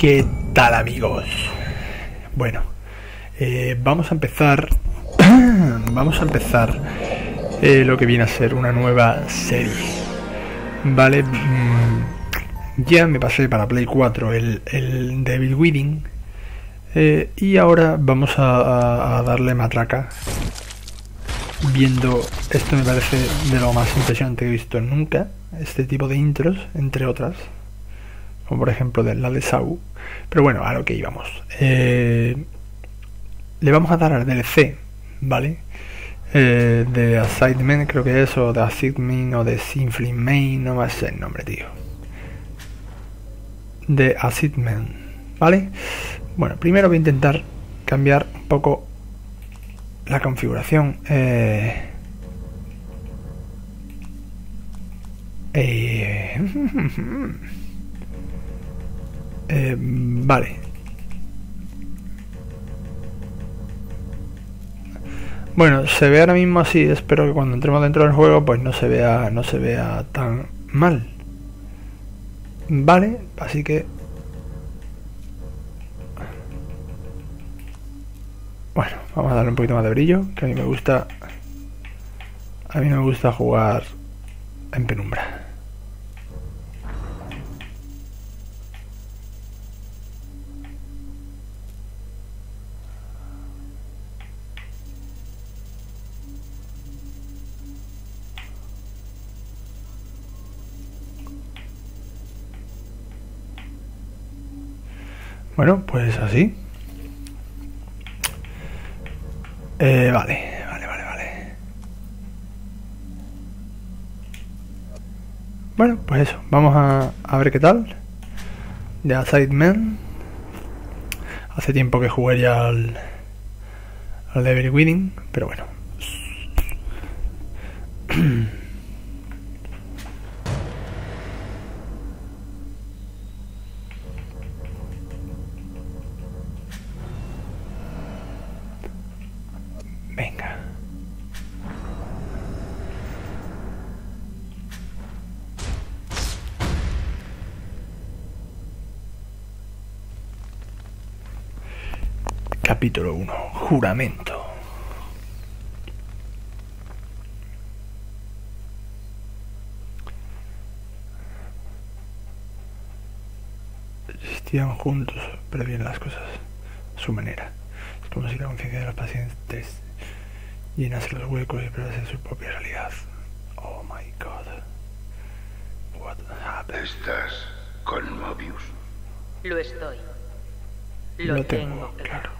¿Qué tal amigos? Bueno, eh, vamos a empezar. vamos a empezar eh, lo que viene a ser una nueva serie. Vale, mm, ya me pasé para Play 4 el, Devil Wedding. Eh, y ahora vamos a, a darle matraca. Viendo, esto me parece de lo más impresionante que he visto nunca. Este tipo de intros, entre otras como por ejemplo de la de Sau. Pero bueno, a lo que íbamos. Eh, le vamos a dar al DLC, ¿vale? Eh, de Assignment, creo que es, o de Assignment, o de Simply Main, no va ser el nombre, tío. De Assignment, ¿vale? Bueno, primero voy a intentar cambiar un poco la configuración. Eh, eh, Eh, vale. Bueno, se ve ahora mismo así. Espero que cuando entremos dentro del juego, pues no se vea, no se vea tan mal. Vale, así que Bueno, vamos a darle un poquito más de brillo, que a mí me gusta a mí me gusta jugar en penumbra. Bueno, pues así. Eh, vale, vale, vale, vale. Bueno, pues eso. Vamos a, a ver qué tal. De Assignment. Hace tiempo que jugué ya al, al Devil Winning, pero bueno. Capítulo 1. Juramento. Existían juntos, pero bien las cosas a su manera. Es como si la conciencia de los pacientes llenase los huecos y expresase su propia realidad. Oh my god. What happened? ¿Estás con Mobius? Lo estoy. Lo, Lo tengo, tengo claro.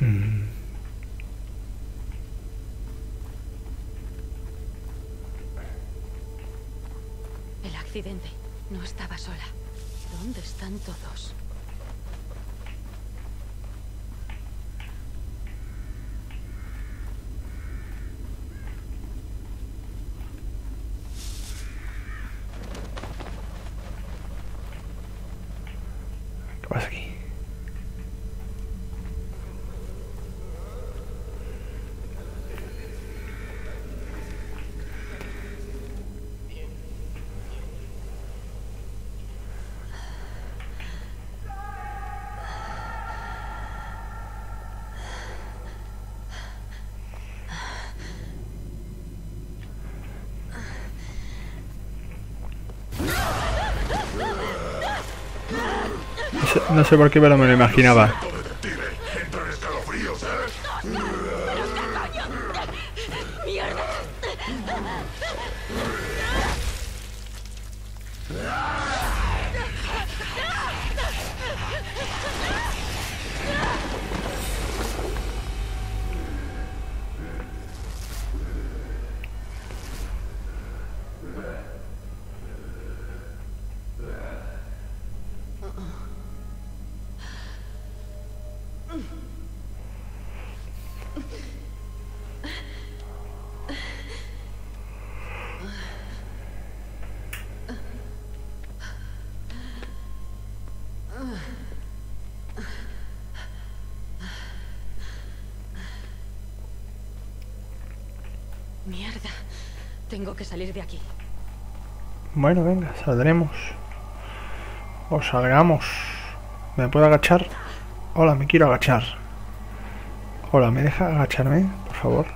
El accidente. No estaba sola. ¿Dónde están todos? ¿Qué pasa aquí? No sé, por qué, pero me lo imaginaba. Mierda. Tengo que salir de aquí. Bueno, venga, saldremos. O salgamos. ¿Me puedo agachar? Hola, me quiero agachar. Hola, ¿me deja agacharme? Por favor.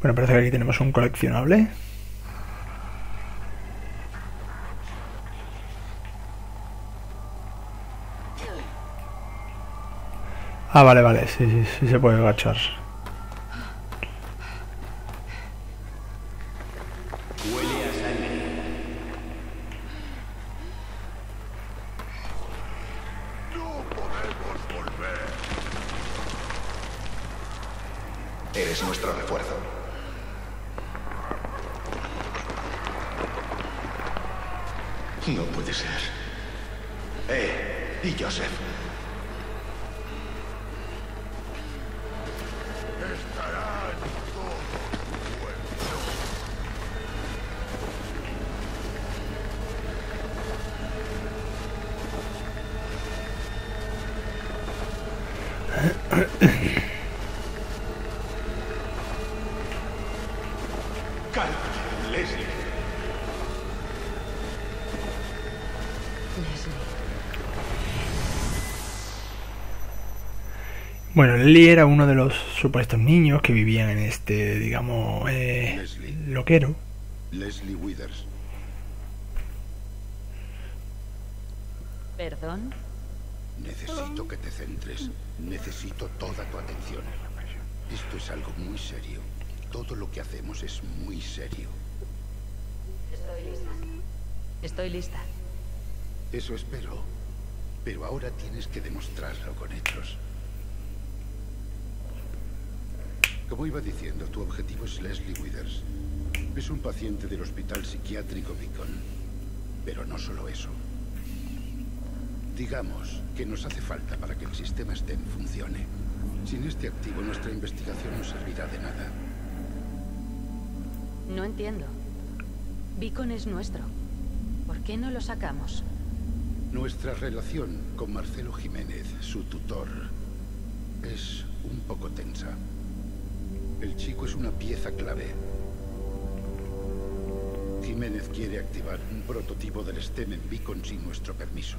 Bueno, parece que aquí tenemos un coleccionable. Ah, vale, vale, sí, sí, sí se puede agachar. Eres nuestro refuerzo. No puede ser. Eh, y Joseph. Bueno, Lily era uno de los supuestos niños que vivían en este, digamos, eh, Leslie. loquero. Leslie Withers. ¿Perdón? Necesito que te centres. Necesito toda tu atención. Esto es algo muy serio. Todo lo que hacemos es muy serio. Estoy lista. Estoy lista. Eso espero. Pero ahora tienes que demostrarlo con hechos. Como iba diciendo, tu objetivo es Leslie Withers. Es un paciente del Hospital Psiquiátrico Beacon. Pero no solo eso. Digamos que nos hace falta para que el sistema STEM funcione. Sin este activo, nuestra investigación no servirá de nada. No entiendo. Beacon es nuestro. ¿Por qué no lo sacamos? Nuestra relación con Marcelo Jiménez, su tutor, es un poco tensa. El chico es una pieza clave. Jiménez quiere activar un prototipo del STEM en Beacon sin nuestro permiso.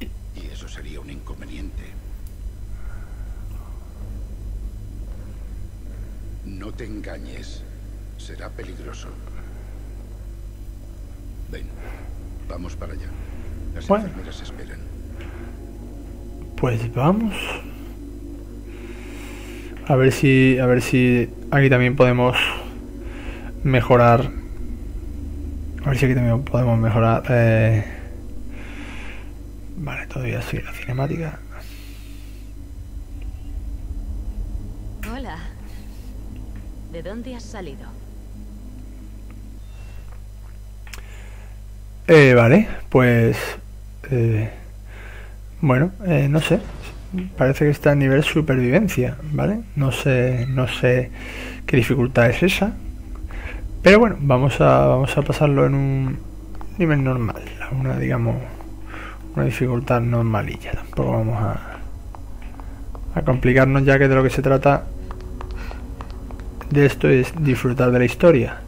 Y eso sería un inconveniente. No te engañes. Será peligroso. Ven, vamos para allá. Las Bueno. enfermeras esperan. Pues vamos. A ver si, a ver si aquí también podemos mejorar. A ver si aquí también podemos mejorar. eh, Vale, todavía sigue la cinemática. Hola. ¿De dónde has salido? Eh, vale, pues. eh, bueno, eh, no sé. Parece que está a nivel supervivencia, ¿vale? No sé, no sé qué dificultad es esa. Pero bueno, vamos a, vamos a pasarlo en un nivel normal. Una, digamos, una dificultad normalilla. Tampoco vamos a, a complicarnos ya que de lo que se trata de esto es disfrutar de la historia.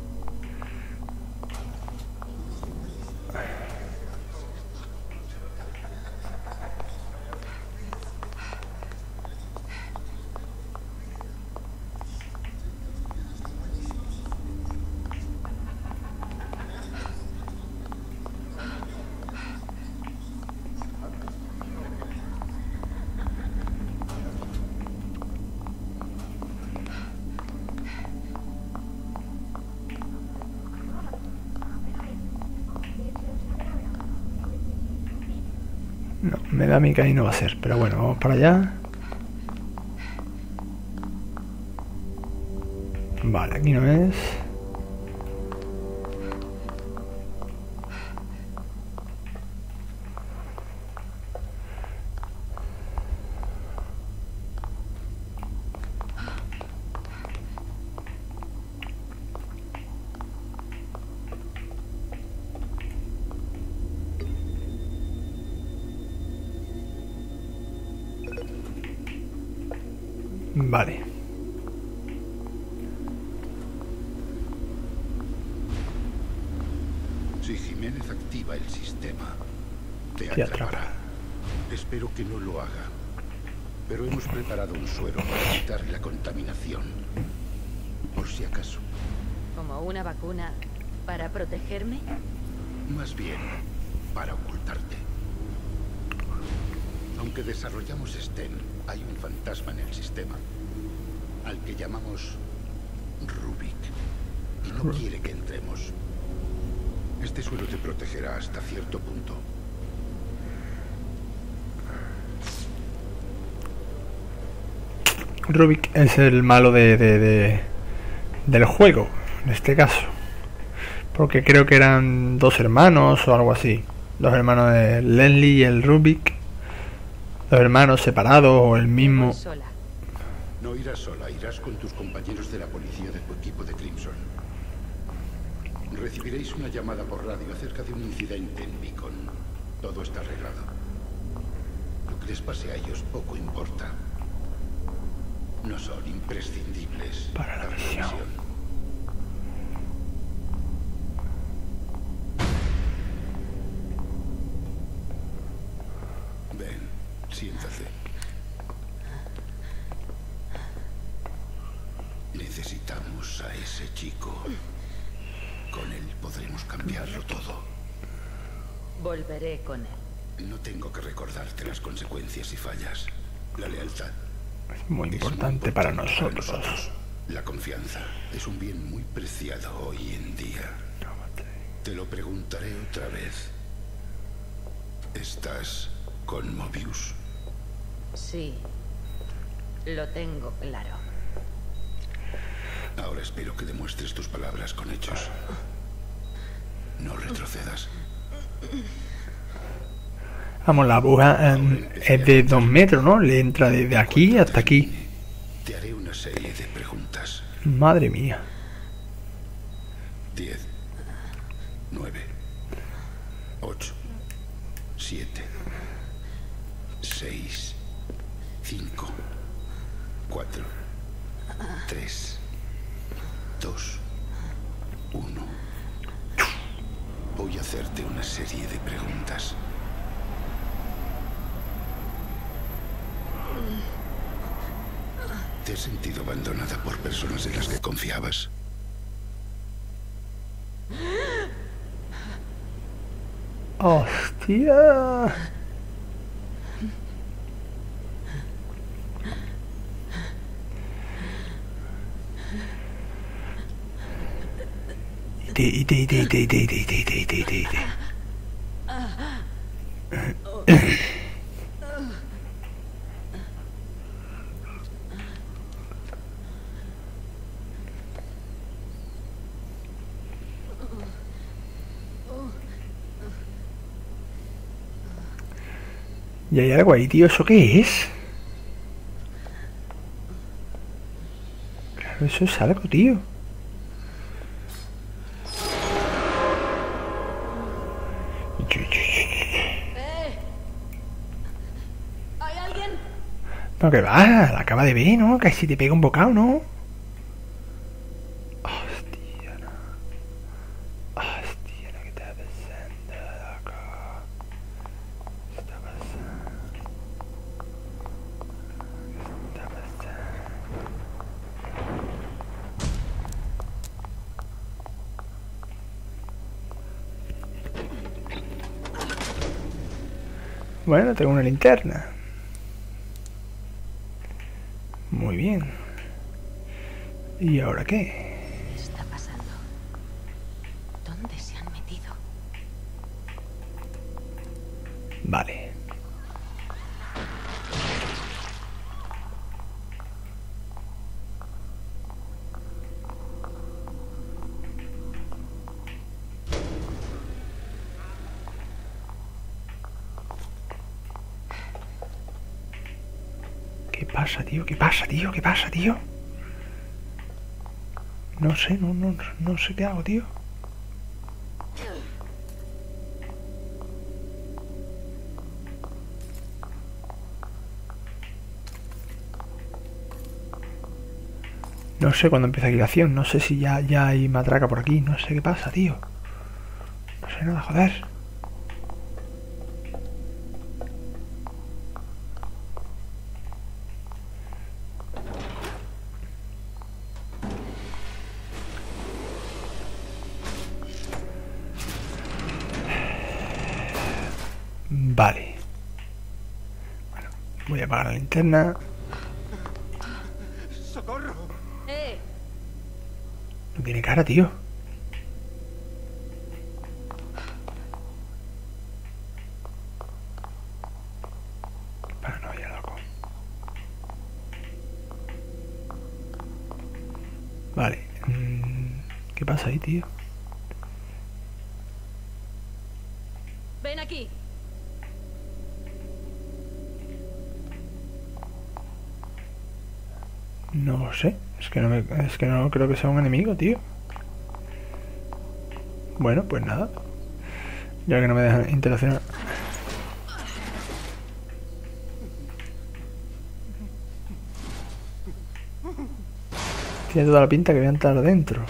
Da a mí que ahí no va a ser. Pero bueno, vamos para allá. Vale, aquí no es. Vale. Si Jiménez activa el sistema, te Te atrapará. atrapa. Espero que no lo haga. Pero hemos preparado un suero para evitar la contaminación. Por si acaso. ¿Como una vacuna para protegerme? Más bien, para ocultarte. Aunque desarrollamos STEM, hay un fantasma en el sistema, al que llamamos Rubik, y no quiere que entremos. Este suelo te protegerá hasta cierto punto. Rubik es el malo de, de- de- del juego, en este caso. Porque creo que eran dos hermanos o algo así. Los hermanos de Lenly y el Rubik. Los hermanos separados o el mismo. Sola. No irás sola, irás con tus compañeros de la policía de tu equipo de Crimson. Recibiréis una llamada por radio acerca de un incidente en Beacon. Todo está arreglado. Lo que les pase a ellos poco importa. No son imprescindibles Para la misión. Ven, siéntate. Necesitamos a ese chico. Con él podremos cambiarlo todo. Volveré con él. No tengo que recordarte las consecuencias si fallas. La lealtad. Es muy es importante para nosotros. La confianza es un bien muy preciado hoy en día. Te lo preguntaré otra vez. ¿Estás con Mobius? Sí. Lo tengo claro. Ahora espero que demuestres tus palabras con hechos. No retrocedas. Vamos, la aguja em, es de dos metros, ¿no? Le entra desde aquí hasta aquí. Te haré una serie de preguntas. Madre mía. 10, 9, 8, 7, 6, 5, 4, 3, hacerte una serie de preguntas. ¿Te has sentido abandonada por personas en las que confiabas? ¡Hostia! Ite, ite, ite, ite, ite, ite, ite, ite, ite, ite, ite. Y hay algo ahí, tío. ¿Eso qué es? Claro, eso es algo, tío. No, que va, la acaba de ver, ¿no? Casi te pega un bocado, ¿no? Hostia, no. Hostia, lo que está pasando, loco. ¿Qué está pasando? ¿Qué está pasando? Bueno, tengo una linterna. Muy bien. ¿Y ahora qué? ¿Qué está pasando? ¿Dónde se han metido? Vale. Pasa, tío? ¿Qué pasa, tío? ¿Qué pasa, tío? No sé, no, no, no sé qué hago, tío. No sé cuándo empieza la acción, no sé si ya, ya hay matraca por aquí, no sé qué pasa, tío. No sé nada, joder. Voy a apagar la linterna. ¡Socorro! ¡Eh! No tiene cara, tío. Qué Paranoia, loco. Vale. mm, ¿Qué pasa ahí, tío? ¡Ven aquí! No lo sé. Es que no, es que no creo que sea un enemigo, tío. Bueno, pues nada. Ya que no me dejan interaccionar. Tiene toda la pinta que voy a entrar adentro.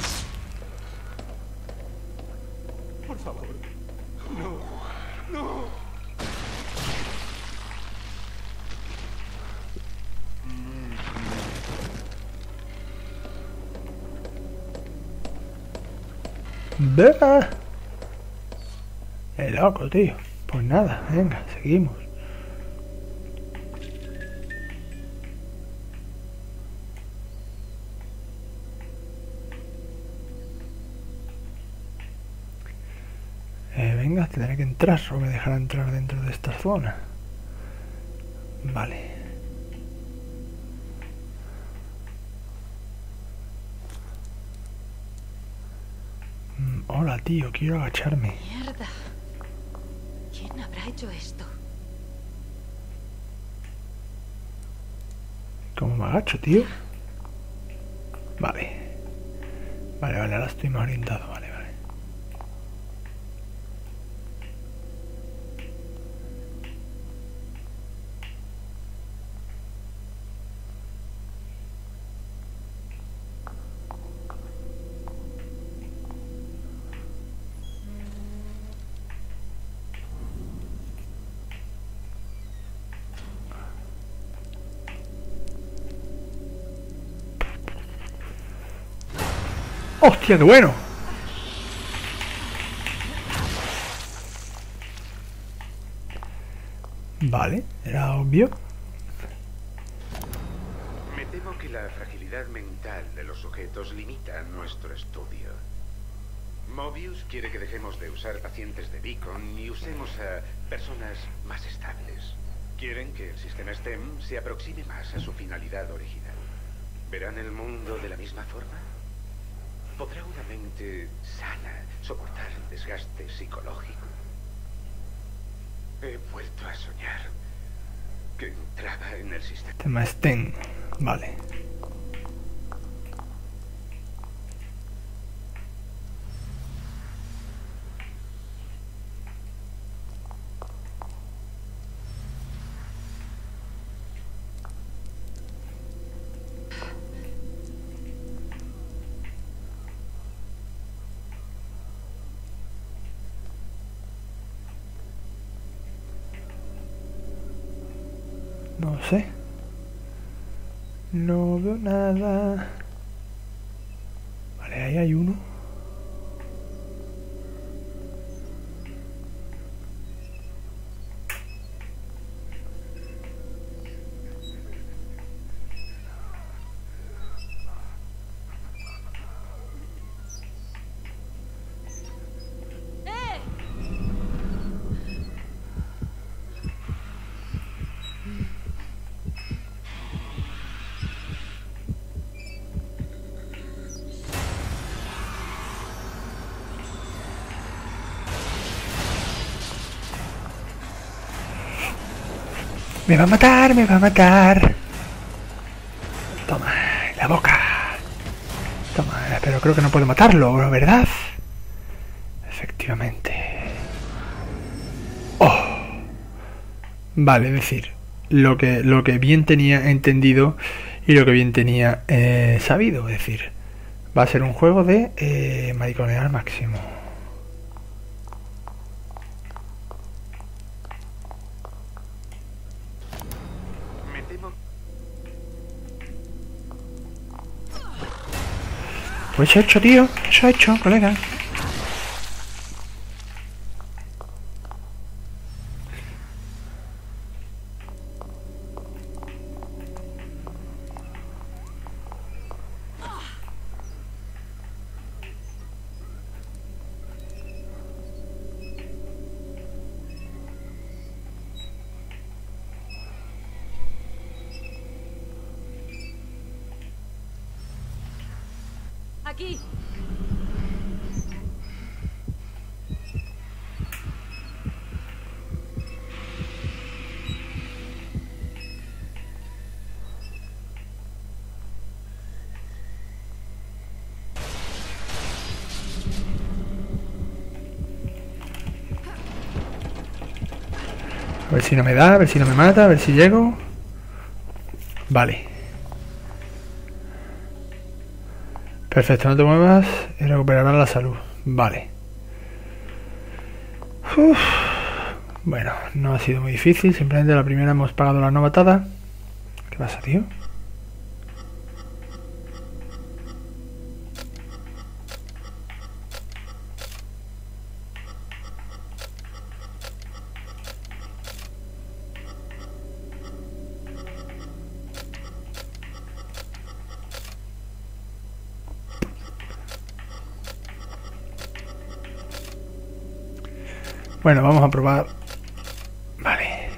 ¡Bah! ¡Qué loco, tío! Pues nada, venga, seguimos. Eh, venga, tendré que entrar o me dejará entrar dentro de esta zona. Vale. Hola, tío, quiero agacharme. ¡Mierda! ¿Quién habrá hecho esto? ¿Cómo me agacho, tío? Vale. Vale, vale, ahora estoy más orientado, vale, ¡Hostia, qué bueno! Vale, era obvio. Me temo que la fragilidad mental de los sujetos limita nuestro estudio. Mobius quiere que dejemos de usar pacientes de Beacon y usemos a personas más estables. Quieren que el sistema STEM se aproxime más a su finalidad original. ¿Verán el mundo de la misma forma? ¿Podrá una mente sana soportar el desgaste psicológico? He vuelto a soñar que entraba en el sistema. Tema Sten. Vale. No sé. No veo nada. Vale, ahí hay uno. Me va a matar, me va a matar. Toma, la boca. Toma, pero creo que no puedo matarlo, ¿verdad? Efectivamente. Oh. Vale, es decir, lo que, lo que bien tenía entendido y lo que bien tenía eh, sabido. Es decir, va a ser un juego de eh, mariconear máximo. Pues hecho, tío. Eso hecho, colega. A ver si no me da, a ver si no me mata, a ver si llego. Vale. Perfecto, no te muevas y recuperarás la salud. Vale. Bueno, no ha sido muy difícil. Simplemente la primera hemos pagado la novatada. ¿Qué pasa, tío? Bueno, vamos a probar. Vale.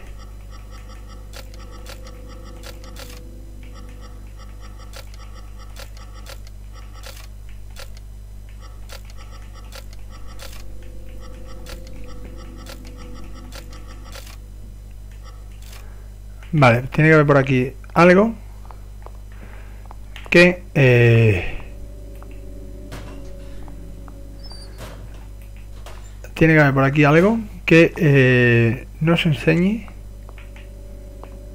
Vale, tiene que haber por aquí algo que eh, tiene que haber por aquí algo que eh, nos enseñe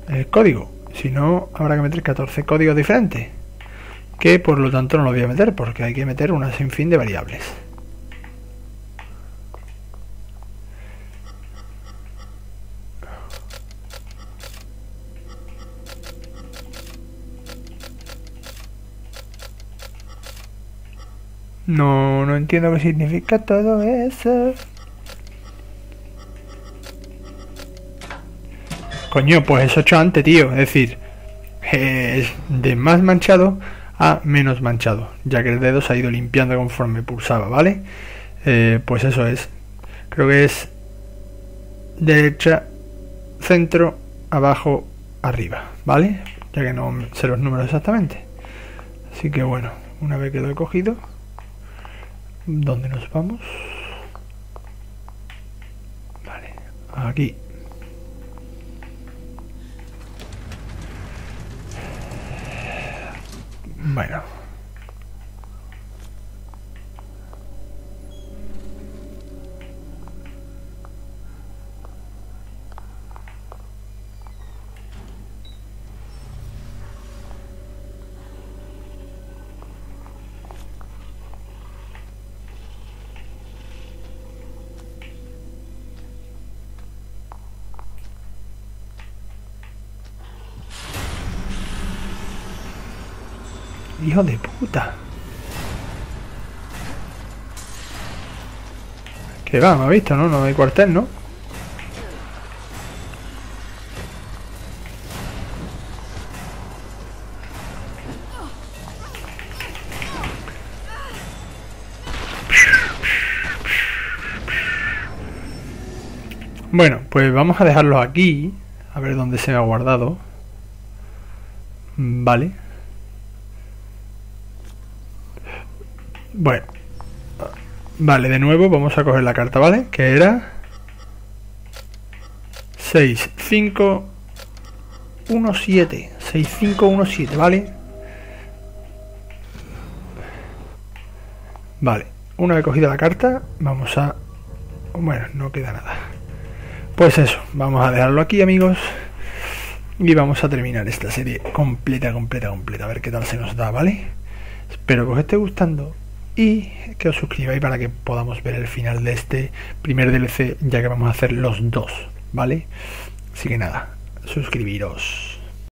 el código. Si no, habrá que meter 14 códigos diferentes. Que por lo tanto no lo voy a meter porque hay que meter una sinfín de variables. No, no entiendo qué significa todo eso. Coño, pues es 8 antes, tío. Es decir, es de más manchado a menos manchado, ya que el dedo se ha ido limpiando conforme pulsaba, ¿vale? Eh, pues eso es. Creo que es derecha, centro, abajo, arriba, ¿vale? Ya que no sé los números exactamente. Así que bueno, una vez que lo he cogido, ¿dónde nos vamos? Vale, aquí. Bueno. Hijo de puta. Que va, me ha visto, ¿no? No hay cuartel, ¿no? Bueno, pues vamos a dejarlo aquí. A ver dónde se me ha guardado. Vale. Bueno. Vale, de nuevo vamos a coger la carta, ¿vale? Que era 6, 5, 1, 7. 6, 5, 1, 7, ¿vale? Vale, una vez cogida la carta, vamos a... Bueno, no queda nada. Pues eso, vamos a dejarlo aquí amigos. Y vamos a terminar esta serie completa, completa, completa. A ver qué tal se nos da, ¿vale? Espero que os esté gustando y que os suscribáis para que podamos ver el final de este primer DLC, ya que vamos a hacer los dos, ¿vale? Así que nada, suscribiros.